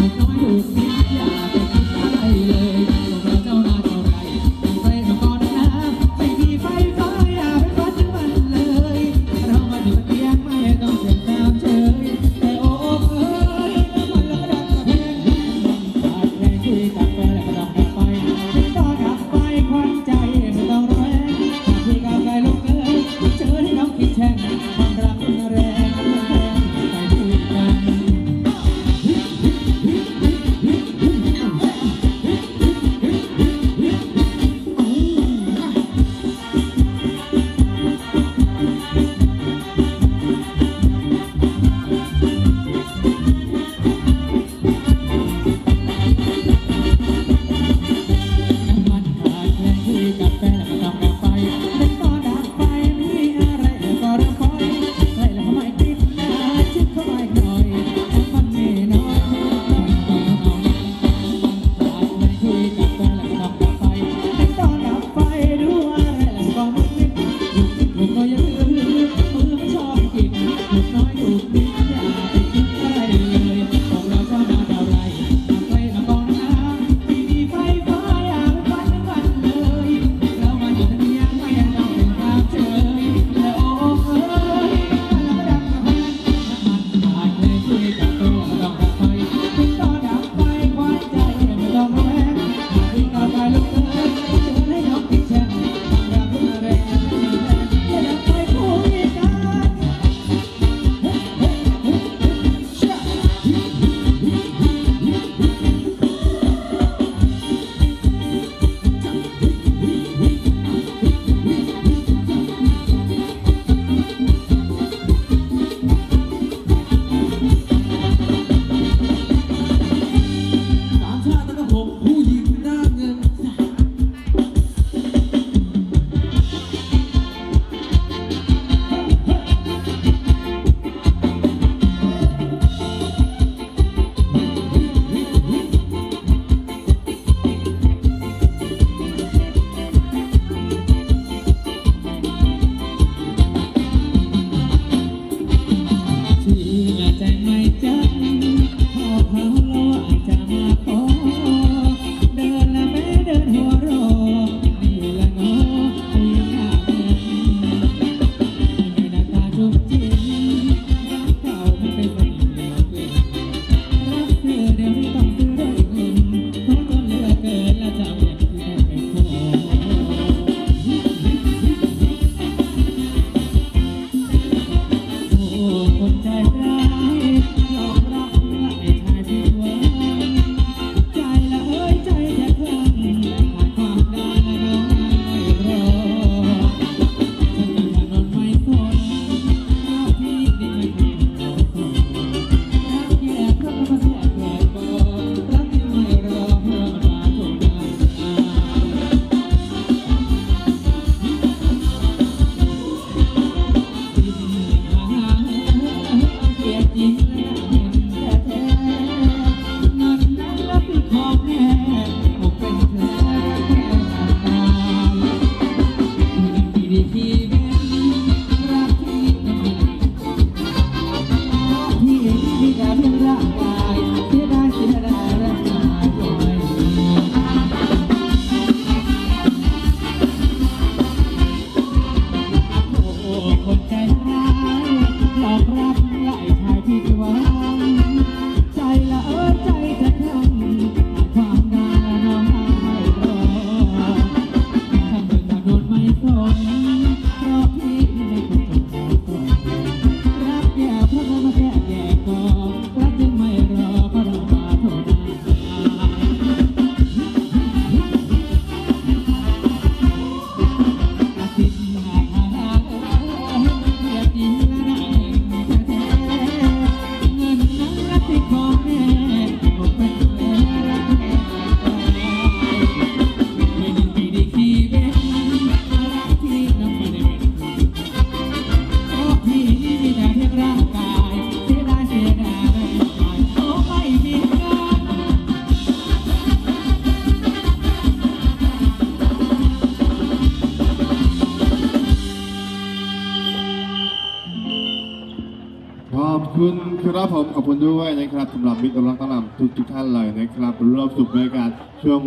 No. คุณครับผมขอบคุณด้วยนะครับสำหรับมิตรรักต่างๆทุกทุกท่านเลยนะครับร่วมสุขบรรยากาศช่วง